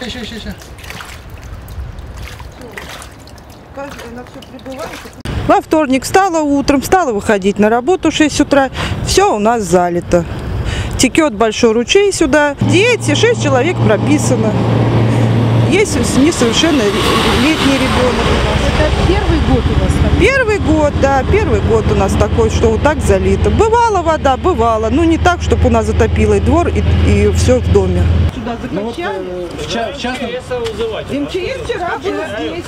Еще, еще, еще. Во вторник встала утром, стала выходить на работу 6 утра. Все у нас залито. Текет большой ручей сюда. Дети, 6 человек прописано. Есть несовершеннолетний ребенок у нас. Это первый год у вас так? Первый год, да, первый год у нас такой, что вот так залито. Бывала вода, бывала. Ну не так, чтобы у нас затопило и двор, и, и все в доме. Сюда Ну вот закачали. э, в, ча- в частном... МЧС вчера было здесь.